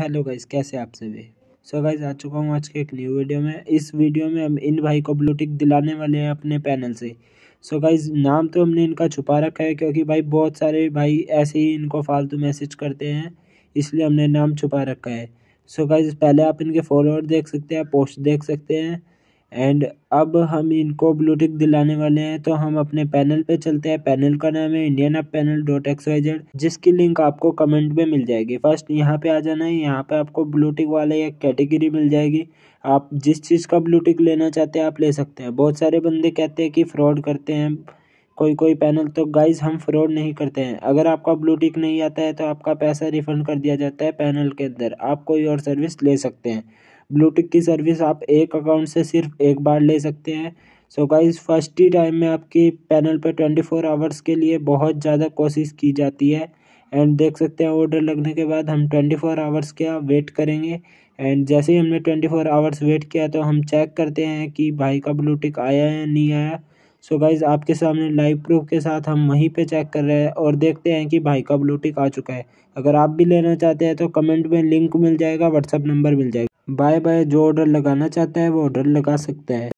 Hello guys कैसे आप सभी? सो गाइज़ आ चुका हूँ आज के एक न्यू वीडियो में। इस वीडियो में हम इन भाई को ब्लूटिक दिलाने वाले हैं अपने पैनल से। सो so गाइज़ नाम तो हमने इनका छुपा रखा है क्योंकि भाई बहुत सारे भाई ऐसे ही इनको फालतू मैसेज करते हैं, इसलिए हमने नाम छुपा रखा है। सो so गाइज़ पहले आप इनके फॉलोअर देख सकते हैं पोस्ट देख सकते हैं। एंड अब हम इनको ब्लूटिक दिलाने वाले हैं तो हम अपने पैनल पे चलते हैं। पैनल का नाम है Indian up panel dot X Y Z जिसकी लिंक आपको कमेंट में मिल जाएगी। फ़र्स्ट यहाँ पे आ जाना है। यहाँ पे आपको ब्लूटिक वाले एक कैटेगरी मिल जाएगी। आप जिस चीज़ का ब्लूटिक लेना चाहते हैं, आप ले सकते हैं। बहुत सारे बंदे कहते हैं कि फ्रॉड करते हैं। कोई कोई पैनल तो गाइज़ हम फ्रॉड नहीं करते हैं। अगर आपका ब्लूटिक नहीं आता है तो आपका पैसा रिफंड कर दिया जाता है पैनल के अंदर। आप कोई और सर्विस ले सकते हैं। ब्लूटिक की सर्विस आप एक अकाउंट से सिर्फ़ एक बार ले सकते हैं। सो गाइज़ फ़र्स्ट ही टाइम में आपकी पैनल पर ट्वेंटी फोर आवर्स के लिए बहुत ज़्यादा कोशिश की जाती है। एंड देख सकते हैं ऑर्डर लगने के बाद हम ट्वेंटी फोर आवर्स का वेट करेंगे। एंड जैसे ही हमने ट्वेंटी फोर आवर्स वेट किया तो हम चेक करते हैं कि भाई का ब्लूटिक आया या नहीं आया। सो गाइज़ आपके सामने लाइव प्रूफ के साथ हम वहीं पे चेक कर रहे हैं और देखते हैं कि भाई का ब्लूटिक आ चुका है। अगर आप भी लेना चाहते हैं तो कमेंट में लिंक मिल जाएगा व्हाट्सअप नंबर मिल जाएगा। बाय बाय जो ऑर्डर लगाना चाहता है वो ऑर्डर लगा सकता है।